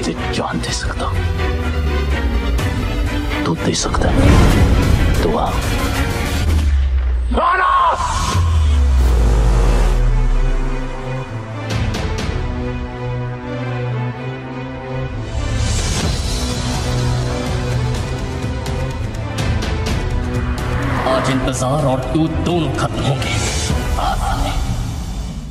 के लिए जान दे सकता तू दे सकता है। तो आ! आज इंतज़ार और तू दोनों खत्म होंगे।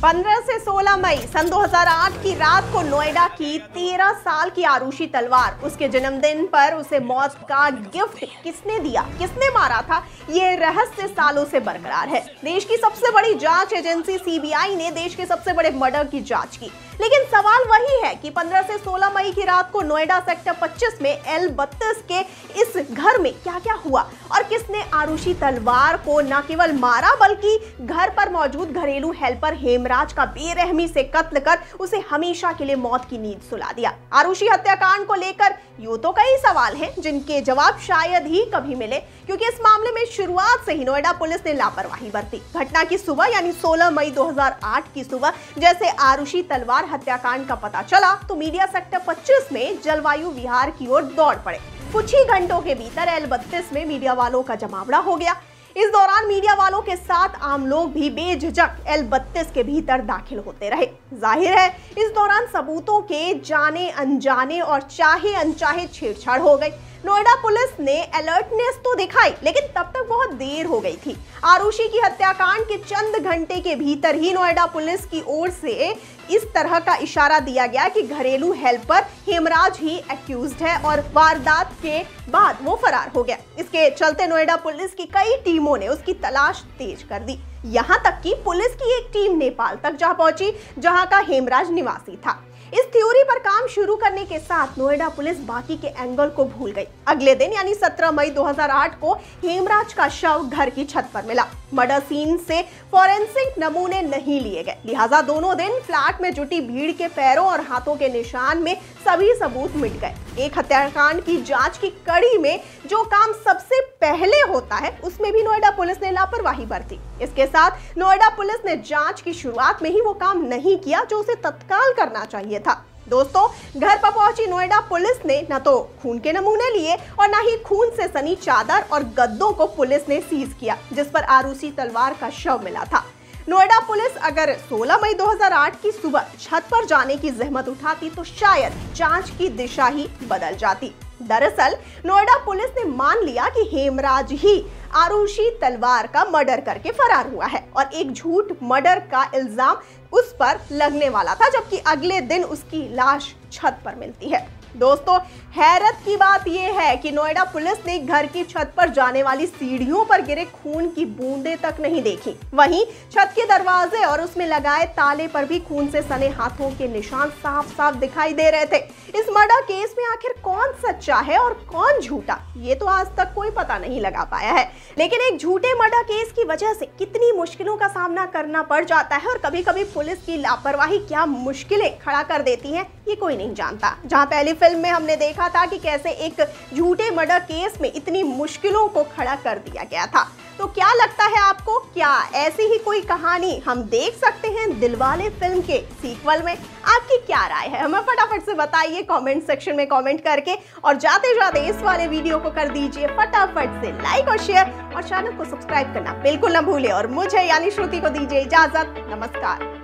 15 से 16 मई सन 2008 की रात को नोएडा की 13 साल की आरुषि तलवार, उसके जन्मदिन पर उसे मौत का गिफ्ट किसने दिया, किसने मारा था, ये रहस्य सालों से बरकरार है। देश की सबसे बड़ी जाँच एजेंसी सीबीआई ने देश के सबसे बड़े मर्डर की जाँच की। लेकिन सवाल वही है कि 15 से 16 मई की रात को नोएडा सेक्टर 25 में एल बत्तीस के इस घर में क्या क्या हुआ? और किसने आरुषि तलवार को न केवल मारा, बल्कि घर पर मौजूद घरेलू हेल्पर हेमराज का बेरहमी से कत्ल कर उसे हमेशा के लिए मौत की नींद सुला दिया। आरुषि हत्याकांड को लेकर यूँ तो कई सवाल हैं, जिनके जवाब शायद ही कभी मिले, क्योंकि इस मामले में शुरुआत से ही नोएडा पुलिस ने लापरवाही बरती। घटना की सुबह, यानी 16 मई 2008 की सुबह, जैसे आरुषि तलवार हत्याकांड का पता चला तो मीडिया सेक्टर 25 में जलवायु विहार की ओर दौड़ पड़े। कुछ ही घंटों के भीतर एल बत्तीस में मीडिया वालों का जमावड़ा हो गया। इस दौरान मीडिया वालों के साथ आम लोग भी बेझिझक एल बत्तीस के भीतर दाखिल होते रहे। ज़ाहिर है, इस दौरान सबूतों के जाने अनजाने और चाहे अनचाहे छेड़छाड़ हो गई नोएडा पुलिस ने अलर्टनेस तो दिखाई, लेकिन तब तक बहुत देर हो गई थी। आरुषि की हत्याकांड के चंद घंटे के भीतर ही नोएडा पुलिस की ओर से इस तरह का इशारा दिया गया कि घरेलू हेल्पर हेमराज ही एक्यूज है और वारदात के बाद वो फरार हो गया। इसके चलते नोएडा पुलिस की कई टीमों ने उसकी तलाश तेज कर दी। यहाँ तक कि पुलिस की एक टीम नेपाल तक जा पहुँची, जहाँ का हेमराज निवासी था। इस थ्योरी पर काम शुरू करने के साथ नोएडा पुलिस बाकी के एंगल को भूल गई। अगले दिन, यानी 17 मई 2008 को, हेमराज का शव घर की छत पर मिला। मर्डर सीन से फॉरेंसिक नमूने नहीं लिए गए। लिहाजा दोनों दिन फ्लैट में जुटी भीड़ के पैरों और हाथों के निशान में सभी सबूत मिट गए। एक हत्याकांड की जाँच की कड़ी में जो काम सबसे पहले होता है, उसमें भी नोएडा पुलिस ने लापरवाही बरती। इसके साथ नोएडा पुलिस ने जाँच की शुरुआत में ही वो काम नहीं किया जो उसे तत्काल करना चाहिए था। दोस्तों, घर पर पहुँची नोएडा पुलिस ने न तो खून के नमूने लिए और न ही खून से सनी चादर और गद्दों को पुलिस ने सीज किया, जिस पर आरूसी तलवार का शव मिला था। नोएडा पुलिस अगर 16 मई 2008 की सुबह छत पर जाने की जहमत उठाती तो शायद जाँच की दिशा ही बदल जाती। दरअसल, नोएडा पुलिस ने मान लिया कि हेमराज ही आरुषि तलवार का मर्डर करके फरार हुआ है और एक झूठ मर्डर का इल्ज़ाम उस पर लगने वाला था, जबकि अगले दिन उसकी लाश छत पर मिलती है। दोस्तों, हैरत की बात यह है कि नोएडा पुलिस ने घर की छत पर जाने वाली सीढ़ियों पर गिरे खून की बूंदे तक नहीं देखी। वहीं छत के दरवाजे और उसमें लगाए ताले पर भी खून से सने हाथों के निशान साफ़ साफ़ दिखाई दे रहे थे। इस मर्डर केस में आखिर कौन सच्चा है और कौन झूठा? ये तो आज तक कोई पता नहीं लगा पाया है। लेकिन एक झूठे मर्डर केस की वजह से कितनी मुश्किलों का सामना करना पड़ जाता है और कभी कभी पुलिस की लापरवाही क्या मुश्किलें खड़ा कर देती है, ये कोई नहीं जानता। जहाँ पहली फ़िल्म में हमने देखा था कि कैसे एक झूठे मर्डर केस में इतनी मुश्किलों को खड़ा कर दिया गया था। तो क्या लगता है आपको? क्या ऐसी ही कोई कहानी हम देख सकते हैं दिलवाले फ़िल्म के सीक्वल में? आपकी क्या राय है? हमें फटाफट से बताइए कमेंट सेक्शन में कमेंट करके और जाते जाते इस वाले वीडियो को कर दीजिए। फटाफट से लाइक और शेयर और चैनल को सब्सक्राइब करना बिल्कुल ना भूले और मुझे यानी श्रुति को दीजिए इजाज़त। नमस्कार।